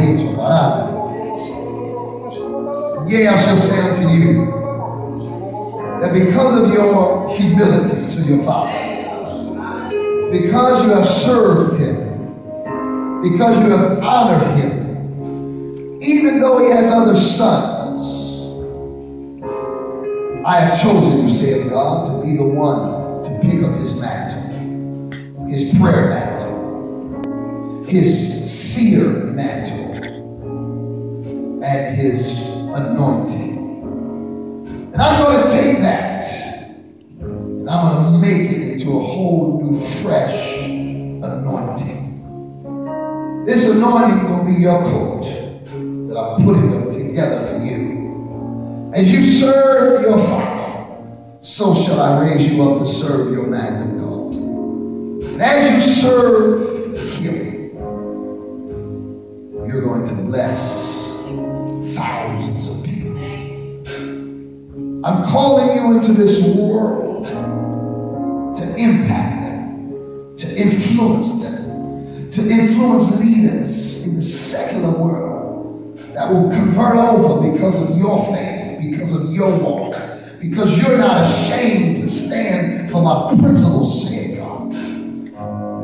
hizo, parada. Yea, I shall say unto you, that because of your humility to your Father, because you have served Him, because you have honored Him, even though He has other sons, I have chosen you, saith God, to be the one to pick up His mantle, His prayer mantle, His seer mantle, and His anointing. And I'm going to take that and I'm going to make it into a whole new, fresh anointing. This anointing will be your coat that I'm putting them together for you. As you serve your Father, so shall I raise you up to serve your man God. And as you serve bless thousands of people. I'm calling you into this world to impact them, to influence them, to influence leaders in the secular world that will convert over because of your faith, because of your walk, because you're not ashamed to stand for my principles, said God.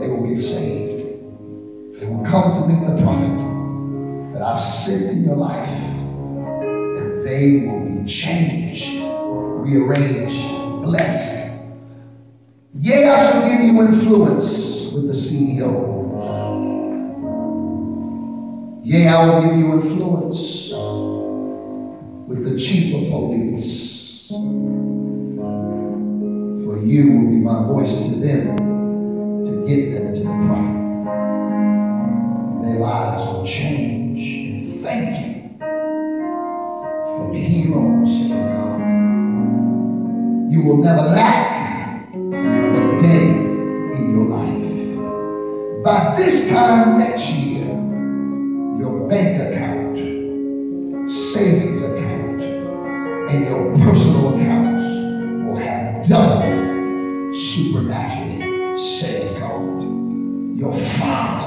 They will get saved. They will come to meet the prophet that I've sent in your life, and they will be changed rearranged, blessed. Yea, I shall give you influence with the CEO. Yea, I will give you influence with the chief of police. For you will be my voice to them to get them to the prophet. Their lives will change. Thank you here on, said God. You will never lack another day in your life. By this time next year, your bank account, savings account, and your personal accounts will have double supernaturally, said God. Your Father